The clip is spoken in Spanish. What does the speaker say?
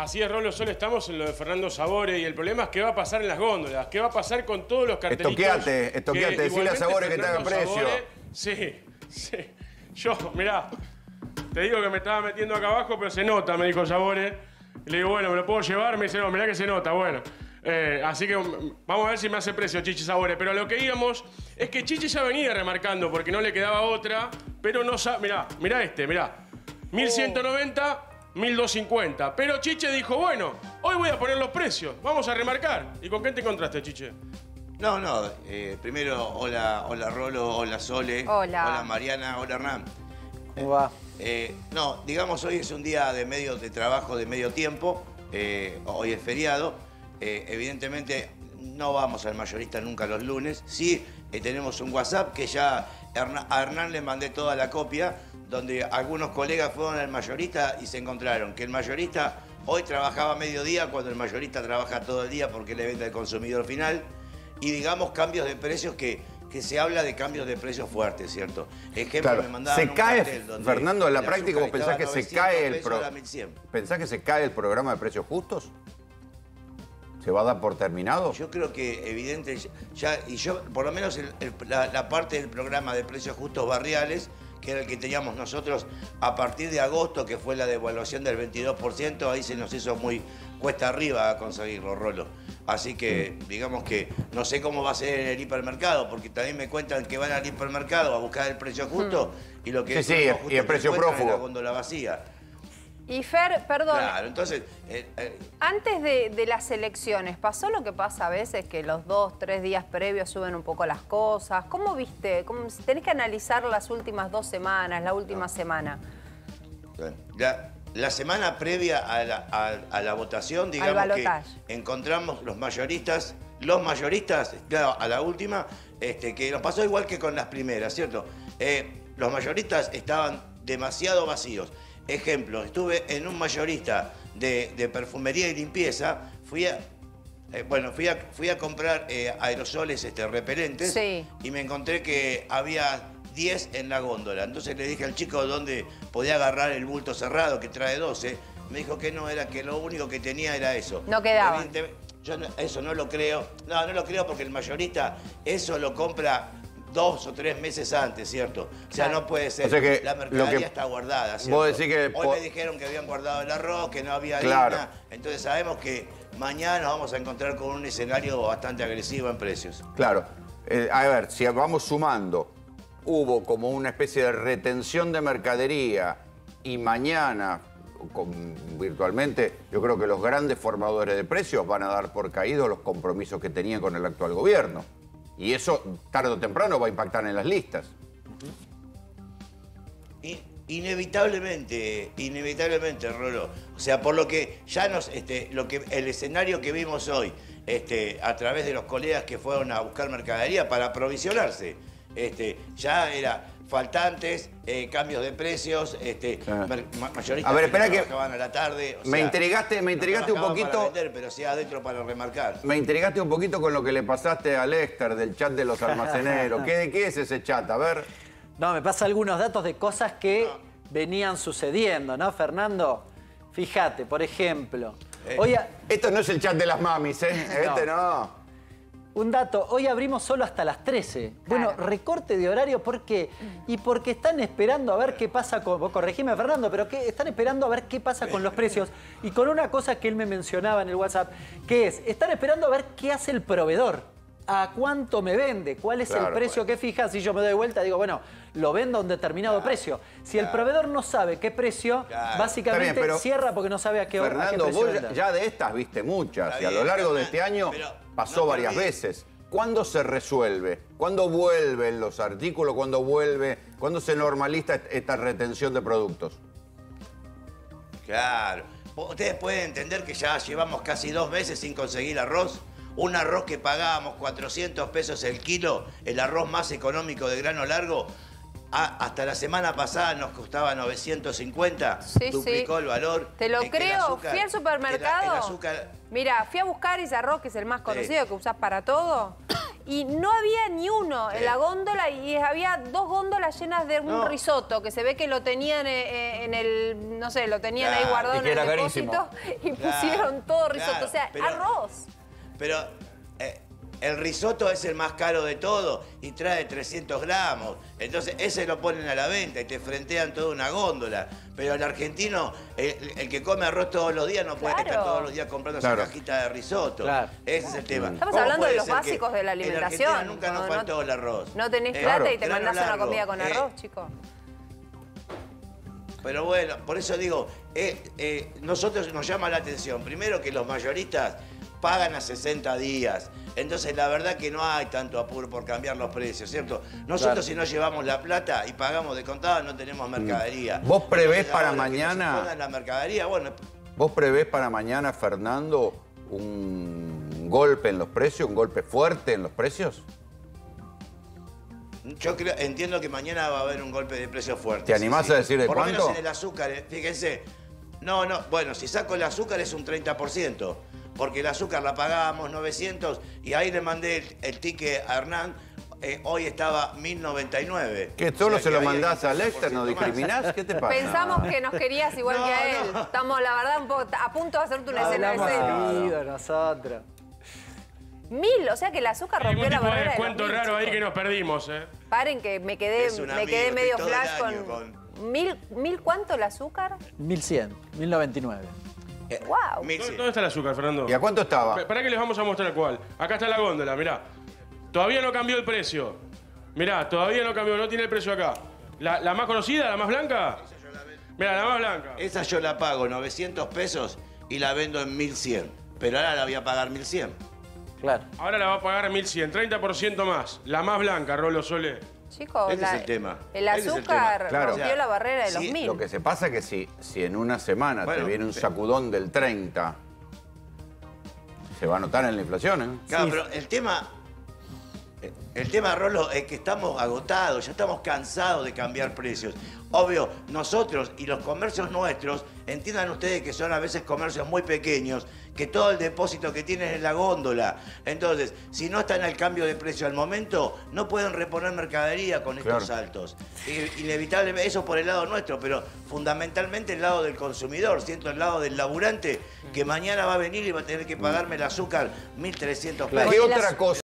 Así es, Rolo, solo estamos en lo de Fernando Sabore y el problema es qué va a pasar en las góndolas, qué va a pasar con todos los cartelitos. Estoqueate, estoqueate, que decile a Sabore que te haga precio. Sabore- sí, sí. Yo, mirá, te digo que me estaba metiendo acá abajo, pero se nota, me dijo Sabore. Y le digo, bueno, ¿me lo puedo llevar? Me dice, no, mirá que se nota, bueno. Eh, así que vamos a ver si me hace precio Chichi Sabore. Pero lo que íbamos es que Chichi ya venía remarcando porque no le quedaba otra, pero no sabe. Mirá, mirá este, mirá. 1190, 1250. Pero Chiche dijo, bueno, hoy voy a poner los precios, vamos a remarcar. ¿Y con qué te encontraste, Chiche? No, no, eh, primero, hola, hola Rolo, hola Sole. Hola. Hola Mariana, hola Hernán. ¿Cómo va? Eh, no, digamos hoy es un día de medio de trabajo de medio tiempo, eh, hoy es feriado, Eh, evidentemente no vamos al mayorista nunca los lunes, sí eh, tenemos un WhatsApp que ya a Hernán le mandé toda la copia, donde algunos colegas fueron al mayorista y se encontraron que el mayorista hoy trabajaba mediodía cuando el mayorista trabaja todo el día porque le vende al consumidor final, y digamos cambios de precios que... que se habla de cambios de precios fuertes, ¿cierto? Ejemplo, Claro, me mandaban se un cae, donde Fernando, en la práctica vos pensás que se 900 cae el pro- ahora 1100. ¿Pensás que se cae el programa de precios justos? ¿Se va a dar por terminado? Yo creo que evidente, ya, y yo, por lo menos el- el- la, la parte del programa de precios justos barriales, que era el que teníamos nosotros a partir de agosto, que fue la devaluación del 22%, ahí se nos hizo muy cuesta arriba conseguirlo, Rolo. Así que, Mm. digamos que no sé cómo va a ser en el hipermercado, porque también me cuentan que van al hipermercado a buscar el precio justo y lo que Sí, es sí, y el precio encuentran es prófugo. la góndola vacía. Y Fer, perdón, Claro, entonces, eh, eh, antes de, de las elecciones, ¿pasó lo que pasa a veces que los dos, tres días previos suben un poco las cosas? ¿Cómo viste? ¿Cómo, tenés que analizar las últimas dos semanas, la última semana. La, la semana previa a la, a- a la votación, digamos que encontramos los mayoristas, los mayoristas, claro, a la última, este, que nos pasó igual que con las primeras, ¿cierto? Eh, los mayoristas estaban demasiado vacíos. Ejemplo, estuve en un mayorista de, de perfumería y limpieza, fui a, eh, bueno, fui a, fui a comprar eh, aerosoles este, repelentes Sí. y me encontré que había 10 en la góndola. Entonces le dije al chico dónde podía agarrar el bulto cerrado que trae 12. Me dijo que no, era que lo único que tenía era eso. No. Evidentemente, Yo no- eso no lo creo. No, no lo creo porque el mayorista eso lo compra dos o tres meses antes, ¿cierto? O sea, no puede ser. O sea que la lo mercadería que- está guardada, ¿cierto? vos decís que Hoy me dijeron que habían guardado el arroz, que no había Claro. harina. Entonces sabemos que mañana nos vamos a encontrar con un escenario bastante agresivo en precios. Claro. Eh, a ver, si vamos sumando, hubo como una especie de retención de mercadería y mañana, con- virtualmente, yo creo que los grandes formadores de precios van a dar por caídos los compromisos que tenían con el actual gobierno. Y eso, tarde o temprano, va a impactar en las listas. Inevitablemente, inevitablemente, Rolo. O sea, por lo que ya nos, este, lo que, el escenario que vimos hoy, este, a través de los colegas que fueron a buscar mercadería para aprovisionarse, este, ya era faltantes, eh, cambios de precios, este, Claro. mayoristas A ver, que espera no que- trabajaban a la tarde. o Me sea, intrigaste, me no intrigaste un para poquito. vender, pero sí adentro para remarcar. Me intrigaste un poquito con lo que le pasaste a Lester del chat de los almaceneros. ¿Qué, qué es ese chat? A ver. No, me pasa algunos datos de cosas que venían sucediendo, ¿no, Fernando? Fíjate, por ejemplo, Eh. hoy a- Esto no es el chat de las mamis, ¿eh? Este no. Un dato, hoy abrimos solo hasta las 13. Bueno, recorte de horario, ¿por qué? Y porque están esperando a ver qué pasa con... Vos corregime, Fernando, pero ¿qué? están esperando a ver qué pasa con los precios. Y con una cosa que él me mencionaba en el WhatsApp, que es, están esperando a ver qué hace el proveedor. ¿A cuánto me vende? ¿Cuál es el precio que fija? Si yo me doy vuelta, digo, bueno, lo vendo a un determinado precio. Si el proveedor no sabe qué precio, Claro. básicamente bien, cierra porque no sabe a qué, a qué Fernando, precio vos ya, vender. ya de estas viste muchas Está y a lo largo de este año pasó no varias veces. ¿Cuándo se resuelve? ¿Cuándo vuelven los artículos? ¿Cuándo vuelve? ¿Cuándo se normaliza est- esta retención de productos? Claro. Ustedes pueden entender que ya llevamos casi dos meses sin conseguir arroz. Un arroz que pagábamos 400 pesos el kilo, el arroz más económico de grano largo, a- hasta la semana pasada nos costaba 950, Sí, duplicó sí. el valor. Te lo creo, azúcar- fui al supermercado. el azúcar, Mira, fui a buscar ese arroz que es el más conocido que usás para todo. y no había ni uno en la góndola y había dos góndolas llenas de un No. risotto que se ve que lo tenían eh, eh, en el, no sé, lo tenían ahí guardado en el depósito y Claro, pusieron todo risotto. claro, o sea, pero- arroz. Pero eh, el risotto es el más caro de todo y trae 300 gramos. Entonces ese lo ponen a la venta y te frentean toda una góndola. Pero el argentino, el, el que come arroz todos los días, no puede Claro. estar todos los días comprando Claro. esa cajita de risotto. Claro. Ese es el tema. Estamos ¿Cómo hablando de los básicos de la en alimentación. Argentina nunca nos Cuando no- faltó el arroz. No tenés Eh, plata y te mandás una largo, comida con eh, arroz, chicos. Pero bueno, por eso digo, eh, eh, nosotros nos llama la atención, primero que los mayoristas pagan a 60 días. Entonces la verdad que no hay tanto apuro por cambiar los precios, ¿cierto? Nosotros Claro. si no llevamos la plata y pagamos de contado no tenemos mercadería. Mm. ¿Vos prevés Entonces, para que mañana? la mercadería, bueno, ¿Vos prevés para mañana, Fernando, un golpe en los precios, un golpe fuerte en los precios? Yo creo, entiendo que mañana va a haber un golpe de precio fuerte. ¿Te animás a decir de Por lo cuánto? menos en el azúcar, eh, fíjense. No, no, bueno, si saco el azúcar es un 30%, porque el azúcar la pagábamos 900 y ahí le mandé el, el ticket a Hernán, eh, hoy estaba 1099. ¿Qué, O solo sea se que lo hay mandás a Lester? ¿No 30% más. discriminás? ¿Qué te pasa? Pensamos que nos querías igual No, que a él. no. Estamos, la verdad, un poco a punto de hacerte una escena de seguido nosotros. Mil, o sea que el azúcar Hay rompió la barrera de los descuento mil, raro ahí que nos perdimos, ¿eh? Paren que me quedé, me quedé medio flash año con... ¿Mil, ¿Mil cuánto el azúcar? 1100, 1099. Eh, mil ¿Dónde, está el azúcar, Fernando? ¿Y a cuánto estaba? ¿Para que les vamos a mostrar cuál? Acá está la góndola, mirá. Todavía no cambió el precio. Mirá, todavía no cambió, no tiene el precio acá. ¿La, la más conocida, la más blanca? Mirá, la más blanca. Esa yo la pago 900 pesos y la vendo en 1100. Pero ahora la voy a pagar 1100. Claro. Ahora la va a pagar 1100, 30% más. La más blanca, Rolo Solé. Chicos, Ese es el tema. el Ese es el azúcar tema. Claro. rompió la barrera de los Sí, mil. Lo que se pasa es que si, si en una semana Bueno, te viene un sí. sacudón del 30, se va a notar en la inflación, ¿eh? Claro, Sí. pero el tema. El tema, Rolo, es que estamos agotados, ya estamos cansados de cambiar precios. Obvio, nosotros y los comercios nuestros, entiendan ustedes que son a veces comercios muy pequeños, que todo el depósito que tienen es la góndola. Entonces, si no están al cambio de precio al momento, no pueden reponer mercadería con estos Claro. saltos. I- Inevitablemente, eso por el lado nuestro, pero fundamentalmente el lado del consumidor, siento el lado del laburante, que mañana va a venir y va a tener que pagarme el azúcar 1.300 pesos. ¿Qué otra cosa?